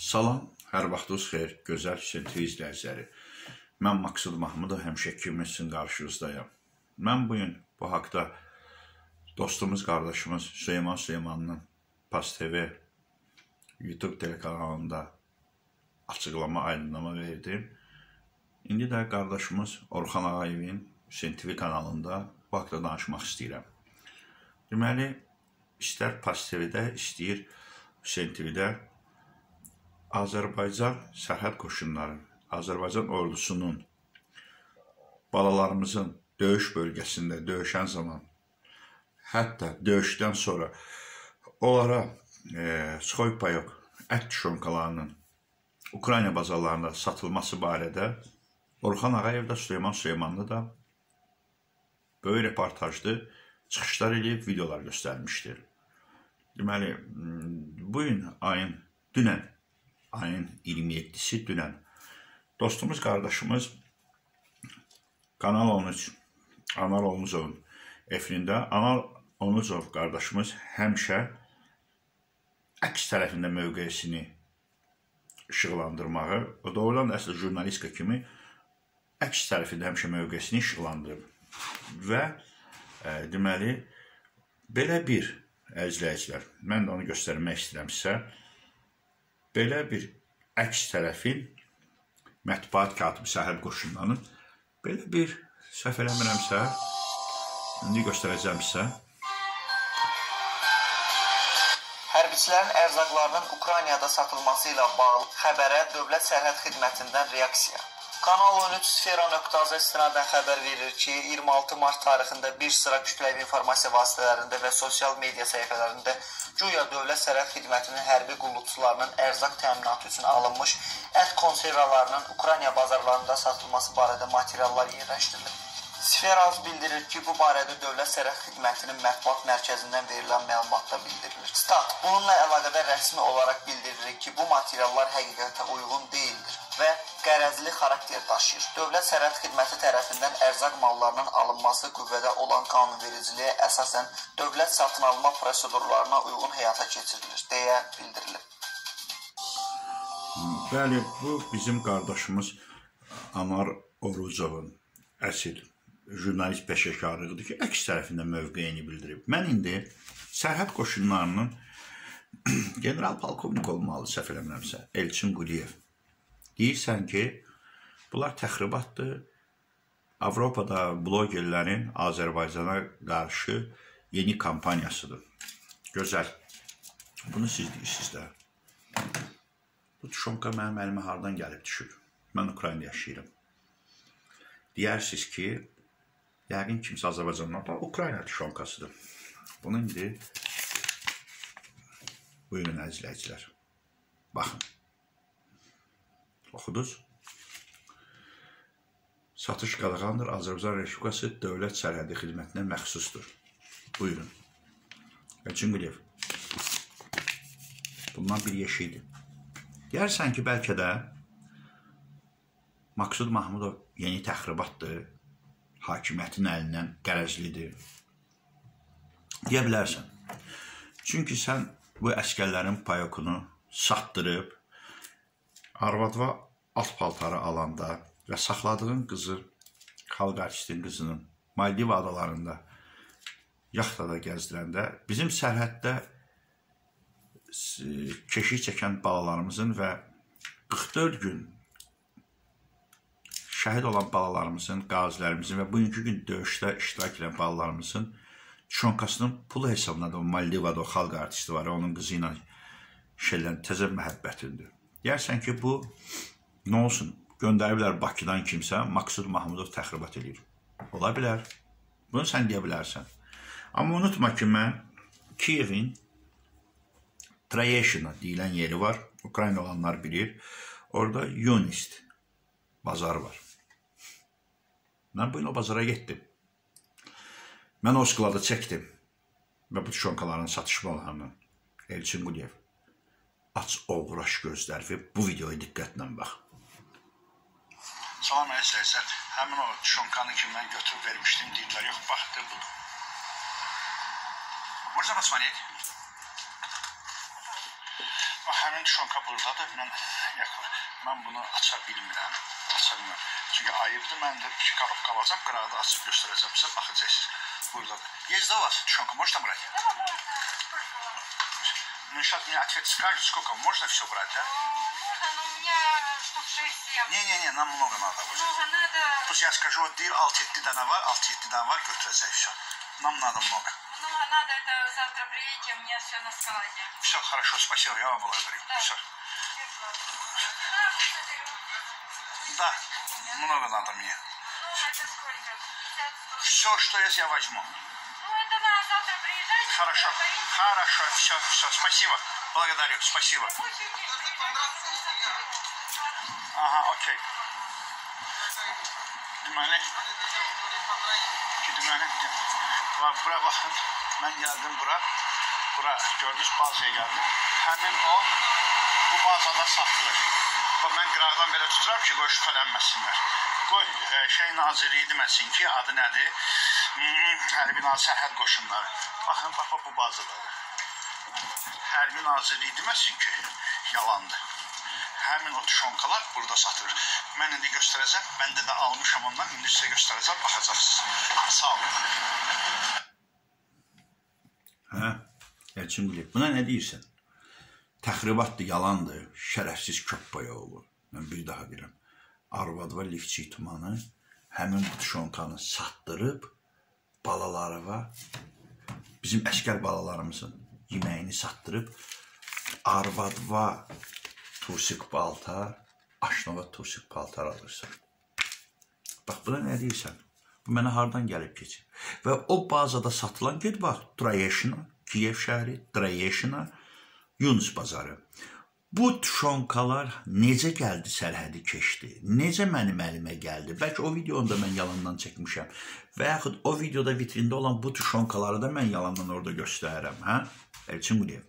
Salam, hər vaxtınız xeyir, gözəl TV izləyiciləri. Mən Maksud Mahmudov, həmişə kimi sizin qarşınızdayam. Mən bu gün bu haqda dostumuz, qardaşımız Süleyman Süleymanın Pas TV YouTube telekanalında açıqlama, aydınlama verdim. İndi də qardaşımız Orxan Ağayevin TV kanalında bu haqda danışmaq istəyirəm. Deməli, istər Pas TV-də, istəyir Hüseyn TV-də Azərbaycan sərhəd qoşunları, Azərbaycan ordusunun balalarımızın döyüş bölgəsində döyüşən zaman, hətta döyüşdən sonra onlara e, Skoypayok ət tüşonkalarının Ukrayna bazarlarında satılması barədə Orxan Ağayev də Süleyman Süleymanlı da böyük reportajlı çıxışlar edib videolar göstərmişdir. Deməli, bu gün ayın dünən ayın 27-si dünən dostumuz, qardaşımız Kanal 13 Anar Olmuzovun efirində Anar Olmuzov qardaşımız həmişə əks tərəfində mövqeyisini işıqlandırmağı, o doğrudan da əsl jurnalistika kimi əks tərəfində həmişə mövqeyisini işıqlandırıb. Və e, deməli belə bir əzizləyicilər, mən də onu göstərmək istəyirəm sizə belə bir əks tərəfin mətbuat katibi sərhəd qoşunlarının belə bir səhv eləmirəmsə, indi göstərəcəm sizə. Hərbiçilərin ərzaqlarının Ukraynada satılması ilə bağlı xəbərə Dövlət Sərhəd Xidmətindən reaksiya. Kanal 13 sfera.az istinadən xəbər verir ki, 26 mart tarixində bir sıra kütləvi informasiya vasitələrində və sosial media səhifələrində güya Dövlət Sərhəd Xidmətinin hərbi qulluqçularının ərzaq təminatı üçün alınmış ət konservalarının Ukrayna bazarlarında satılması barədə materiallar yerləşdirilib. Sferaz bildirir ki, bu barədə Dövlət Sərhəd Xidmətinin mətbuat mərkəzindən verilən məlumatda bildirilir. Stat, bununla əlaqədar rəsmi olaraq bildirilir ki, bu materiallar həqiqətə uyğun deyildir və qərəzli xarakter daşıyır. Dövlət Sərhəd Xidməti tərəfindən ərzaq mallarının alınması qüvvədə olan qanunvericiliyə əsasən dövlət satın alma prosedurlarına uyğun həyata keçirilir deyə bildirilib. Bəli, bu bizim qardaşımız Anar Orucovun əsl jurnalist peşəkarlığıdır ki, əks tərəfində mövqeyini bildirib. Mən indi sərhəd qoşunlarının general polkovnik olmalı səhv eləmirəmsə, Elçin Quliyev Deyirsən ki, bunlar təxribatdır. Avropada blogerlərin Azərbaycana qarşı yeni kampaniyasıdır. Gözəl. Bunu siz deyirsiniz də. Bu tuşonka mənim əlimə hardan gəlib düşüb? Mən Ukraynada yaşayıram. Deyərsiniz ki, yəqin kimsə Azərbaycandan da Ukrayna tuşonkasıdır. Bunu indi buyurun əzizləyicilər. Baxın. Oxuduz? Satış qadağandır. Azərbaycan Respublikası Dövlət Sərhədi Xidmətinə məxsusdur. Buyurun. Elçinqiliyev. Bundan bir yeşikdir. Deyərsən ki, bəlkə də Maksud Mahmudov yeni təxribatdır, hakimiyyətin əlindən qərəzlidir. Deyə bilərsən. Çünki sən bu əskərlərin payokunu satdırıb, arvadva alt paltarı alanda və saxladığın qızı xalq artistin qızının Maldiv adalarında yaxtada gəzdirəndə bizim sərhəddə keşik çəkən balalarımızın və 44 gün şəhid olan balalarımızın, qazilərimizin və bugünkü gün döyüşdə iştirak edən balalarımızın çonkasının pulu hesabına da Maldivada o xalq artisti var, onun qızı ilə şeylən təzə məhəbbətindir. Deyərsən ki, bu nə olsun? Göndəriblər Bakıdan kimsə, Maksud Mahmudov təxribat eləyir. Ola bilər. Bunu sən deyə bilərsən. Amma unutma ki, mən Kiyevin Trayeshina deyilən yeri var. Ukrayna olanlar bilir. Orada Yunist bazar var. Mən bu gün o bazara getdim. Mən o sklada çəkdim və bu tüşonkaların satışmalarını Elçin Quliyev aç oğraş gözlər və bu videoya diqqətlə bax. Salam əzizlər, həmin o şonkanı ki mən götürüb vermişdim, deyirlər, yox, bax, de budur. Можно посмотреть? O həmin şonka burdadır. Mən yaxın, mən bunu aça bilmirəm. Aça bilmirəm. Çünki ayıbdır. Mən də iki коробка alacağam, qırağda açıb göstərəcəm sizə, baxacaqsınız. Burdadır. Есть у вас шонка, можно брать? Ну, сейчас мне ответ скажет, сколько можно все брать, да? Но у меня штук 6-7. Не-не-не, нам много надо будет. Много надо. То есть я скажу, вот deyir 6-7 dənə var, 6-7 dənə var götürəcək все. Нам надо много. Много надо, это завтра приедете, у меня все на складе. Все, хорошо, спасибо, я вам благодарю. Да. Все. Да, много надо мне. Ну, это сколько? 50 100. Все, что есть, я возьму. Ну, это на завтра приезжайте. Хорошо. хорошо, все, все, спасибо. Благодарю, спасибо. Очень не приезжайте. Aha, okey. Deməli, ki, deməli, bax, bura baxın, mən gəldim bura, bura gördünüz, bazaya gəldim. Həmin o, bu bazada satılır. Bax, mən qıraqdan belə tuturam ki, qoy şübhələnməsinlər. Qoy e, şey nazirliyi deməsin ki, adı nədir? Hərbi Nazir Sərhəd Qoşunları. Baxın, bax, bax, bu bazadadır. Hərbi Nazirliyi deməsin ki, yalandır. Həmin o tuşonkalar burada satılır. Mən indi göstərəcəm. Məndə də almışam ondan. İndi sizə göstərəcəm, baxacaqsınız. Sağ olun. Hə? Elçin Quliyev, buna nə deyirsən? Təxribatdır, yalandır, şərəfsiz köppaya olur. Mən bir daha deyirəm. Arvad və liftçi tumanı həmin bu tuşonkanı satdırıb balalarına bizim əskər balalarımızın yeməyini satdırıb arvadva tursik paltar, aşnava tursik paltar alırsan. Bax, buna nə deyirsən? Bu mənə hardan gəlib keçib? Və o bazada satılan, get bax, Troyeşina, Kiyev şəhəri, Troyeşina, Yunus bazarı. Bu tuşonkalar necə gəldi sərhədi keçdi? Necə mənim əlimə gəldi? Bəlkə o videonu da mən yalandan çəkmişəm. Və yaxud o videoda vitrində olan bu tuşonkaları da mən yalandan orada göstərirəm, hə? Elçin Quliyev.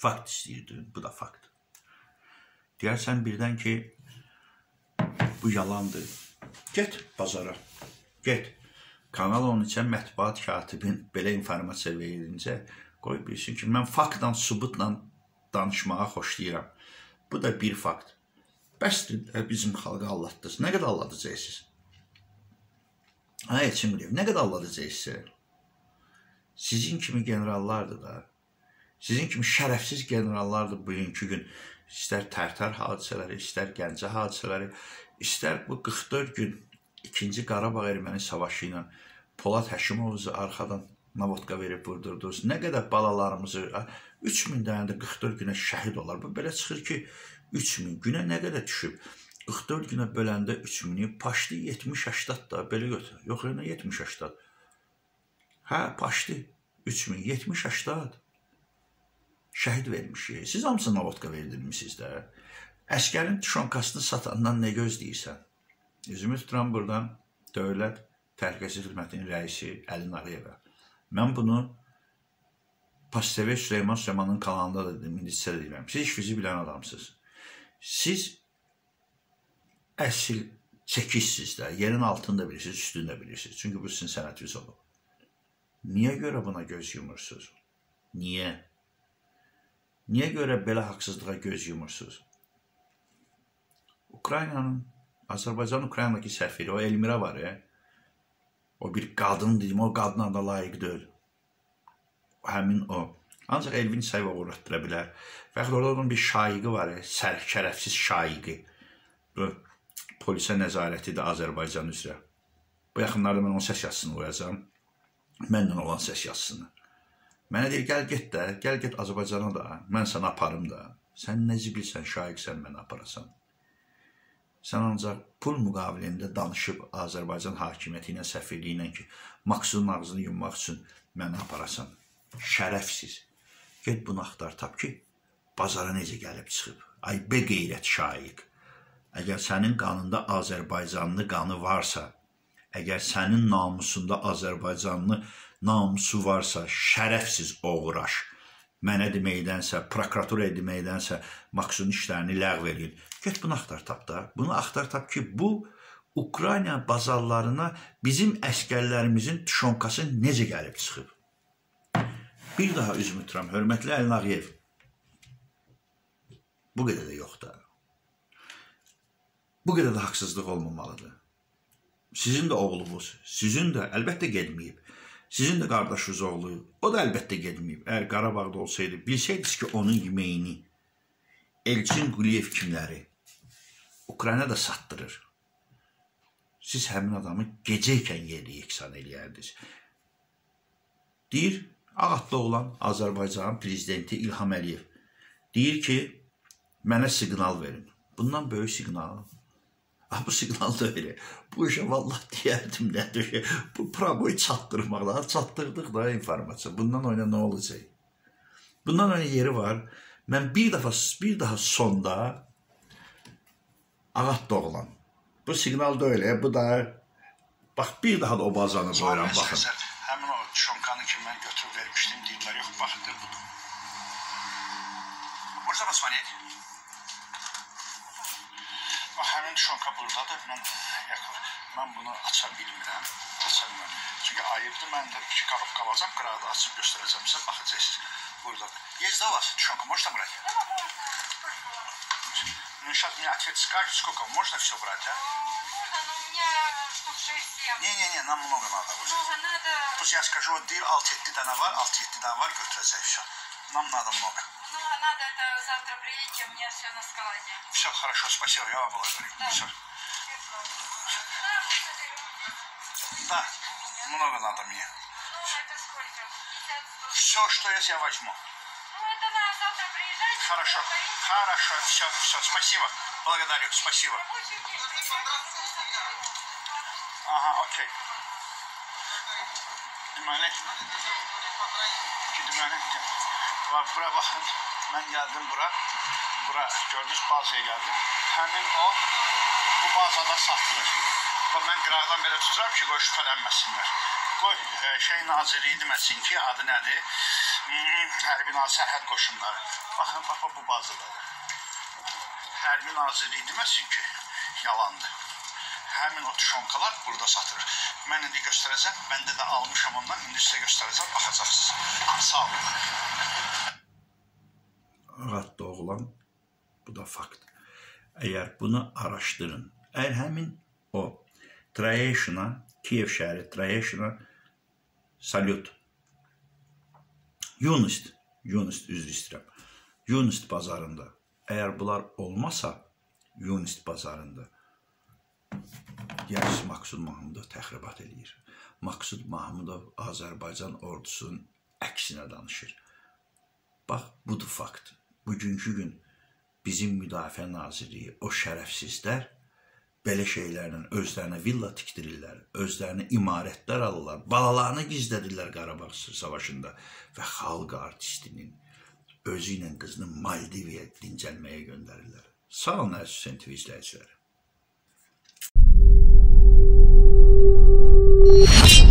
Fakt istəyirdin, bu da fakt. Deyərsən birdən ki, bu yalandır. Get bazara. Get. Kanal 13-ə mətbuat katibin belə informasiya verincə qoy bilsin ki, mən faktla, sübutla danışmağı xoşlayıram. Bu da bir fakt. Bəsdir də bizim xalqı allatdınız. Nə qədər alladacaqsınız? Hə, Elçin Quliyev, nə qədər alladacaqsınız? Sizin kimi generallardır da. Sizin kimi şərəfsiz generallardır bugünkü gün. İstər Tərtər hadisələri, istər Gəncə hadisələri, istər bu 44 gün 2-ci Qarabağ erməni savaşı ilə Polad Həşimovu arxadan Navodka verib vurdurdunuz. Nə qədər balalarımızı 3000 dənə də 44 günə şəhid olar. Bu belə çıxır ki 3000 günə nə qədər düşüb? 44 günə böləndə 3000-i paşdı 70-80 da belə götür. Yox, nə 70-80. Hə, paşdı 3000 70-80 şəhid vermişik. Siz hamısını navodka verdirmisiniz də. Əskərin tüşonkasını satandan nə gözləyirsən? Üzümü tuturam buradan Dövlət Təhlükəsizlik Xidmətinin rəisi Əlin Ağayevə. Mən bunu Pasteve Süleyman Süleymanın kanalında da dedim, indi sizə də deyirəm. Siz işinizi bilən adamsınız. Siz əsl çəkişsiz də, yerin altını da bilirsiniz, üstünü də bilirsiniz. Çünki bu sizin sənətiniz olub. Niyə görə buna göz yumursunuz? Niyə? Niyə görə belə haqsızlığa göz yumursunuz? Ukraynanın, Azərbaycan Ukraynadakı səfiri, o Elmira var ya, o bir qadın dedim, o qadına da layiq deyil. Həmin o. Ancaq Elvin Sayeva uğratdıra bilər. Yaxud orada onun bir şaiqi var, ya, sər, şərəfsiz şaiqi. Bu polisə nəzarəti də Azərbaycan üzrə. Bu yaxınlarda mən onun səs yazısını qoyacağam. Mənlə olan səs yazısını. Mənə deyir, gəl get də, gəl get Azərbaycana da, mən səni aparım da. Sən nə zibilsən, şaiqsən, məni aparasan. Sən ancaq pul müqabilində danışıb Azərbaycan hakimiyyəti ilə, səfirliyi ilə ki, Maksudun ağzını yummaq üçün məni aparasan. Şərəfsiz. Get bunu axtar, tap ki, bazara necə gəlib çıxıb. Ay be qeyrət şaiq. Əgər sənin qanında Azərbaycanlı qanı varsa, əgər sənin namusunda Azərbaycanlı namusu varsa, şərəfsiz oğraş. Mənə deməkdənsə, prokuratura deməkdənsə, Maksudun işlərini ləğv edin. Get bunu axtar tap da. Bunu axtar tap ki, bu Ukrayna bazarlarına bizim əskərlərimizin tüşonkası necə gəlib çıxıb. Bir daha üzümü tuturam. Hörmətli Əlin Ağayev. Bu qədər də yox da. Bu qədər də haqsızlıq olmamalıdır. Sizin də oğlunuz, sizin də əlbəttə getməyib. Sizin də qardaşınız oğlu, o da əlbəttə getməyib. Əgər Qarabağda olsaydı, bilsəydiniz ki, onun yeməyini Elçin Quliyev kimləri Ukraynada satdırır. Siz həmin adamı gecə ikən yerli yeksan eləyərdiniz. Deyir, Ağatda olan Azərbaycanın prezidenti İlham Əliyev deyir ki, mənə siqnal verin. Bundan böyük siqnal. Ah, bu siqnal da elə. Bu işə vallah deyərdim nədir? Bu proboy çatdırmaqlar, çatdırdıq da informasiya. Bundan oyna nə olacaq? Bundan oyna yeri var. Mən bir dəfə bir daha sonda Ağat doğulan. Bu siqnal da elə. Bu da bax bir daha da o bazanı qoyuram baxın. Həmin o şonkanı ki mən götürüb vermişdim, deyirlər yox, baxdır budur. Можно посмотреть? Bax, həmin şonka buradadır. Mən yaxın, mən bunu aça bilmirəm. Aça bilmirəm. Çünki ayıbdır. Mən də iki коробка alacağam, qırağda açıb göstərəcəm sizə, baxacaqsınız. Buradadır. Есть да у вас тушенка? Можно брать? Ну, сейчас мне ответ скажет, сколько можно все брать, а? 6-7. Не-не-не, нам много надо уже. Много надо. То есть я скажу, deyir 6-7 dənə var, 6-7 dənə var, götürəcək все. Нам надо много. Много надо, это завтра приедете, у меня все на складе. Все, хорошо, спасибо, я вам благодарю. Да. Все. Да, много надо мне. Ну, это сколько? 50 100 Все, что я возьму. Ну, это на завтра приезжайте. Хорошо, хорошо, все, все, спасибо. Благодарю, спасибо. Ajá, ok. Deməli, ki, deməli, bax, bura baxın, mən gəldim bura, bura, gördünüz, bazaya gəldim. Həmin o, bu bazada satılır. Bax, mən qıraqdan belə tuturam ki, qoy şübhələnməsinlər. Qoy, e, şey nazirliyi deməsin ki, adı nədir? Hərbi Nazir Sərhəd Qoşunları. Baxın, bax, bu bazadadır. Hərbi Nazirliyi deməsin ki, yalandır. Həmin o tuşonkalar burada satılır. Mən indi göstərəcəm. Məndə də almışam ondan. İndi sizə göstərəcəm, baxacaqsınız. Sağ olun. Ağat doğulan bu da fakt. Əgər bunu araşdırın, əgər həmin o Trayeşina, Kiyev şəhəri Trayeşina salyut Yunist, Yunist üzr istəyirəm. Yunist bazarında əgər bunlar olmasa, Yunist bazarında Yəris Maksud Mahmudov təxribat eləyir. Maksud Mahmudov Azərbaycan ordusunun əksinə danışır. Bax, budur fakt. Bugünkü gün bizim Müdafiə Nazirliyi, o şərəfsizlər belə şeylərlə özlərinə villa tikdirirlər, özlərinə imarətlər alırlar, balalarını gizlədirlər Qarabağ savaşında və xalq artistinin özü ilə qızını Maldiviya dincəlməyə göndərirlər. Sağ olun əziz TV izləyicilər. Thank you.